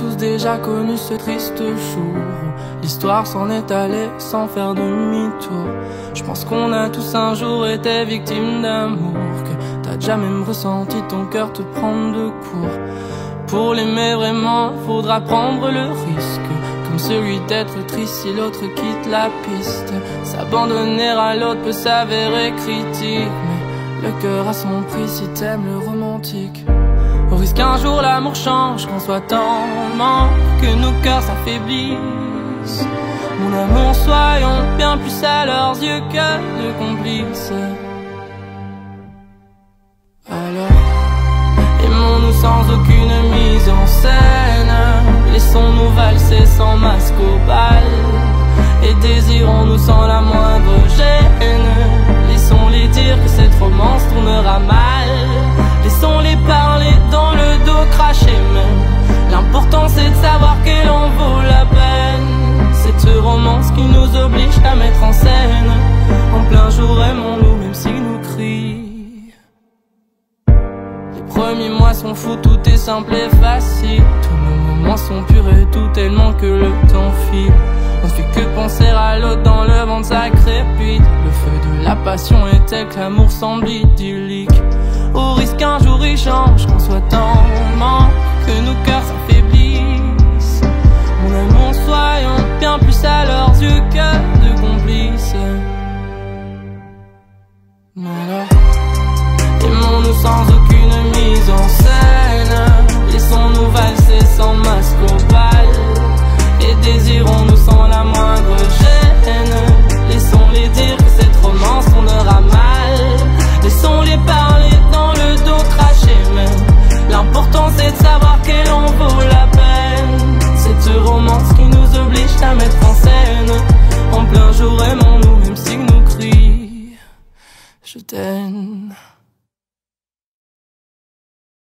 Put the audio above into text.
tous déjà connu ce triste jour l'histoire s'en est allée sans faire demi-tour. Je pense qu'on a tous un jour été victimes d'amour, que t'as déjà même ressenti ton cœur te prendre de court. Pour l'aimer vraiment, faudra prendre le risque, comme celui d'être triste si l'autre quitte la piste. S'abandonner à l'autre peut s'avérer critique, mais le cœur a son prix si t'aimes le romantique. Au risque qu'un jour l'amour change, qu'on soit tant manque, que nos cœurs s'affaiblissent. Mon amour, soyons bien plus à leurs yeux que de complices. Les premiers mois sont fous, tout est simple et facile. Tous nos moments sont purs et tout tellement que le temps file. On fait que penser à l'autre dans le ventre, ça crépite. Le feu de la passion est tel que l'amour semble idyllique. Au risque qu'un jour il change, qu'on soit tant manque, then.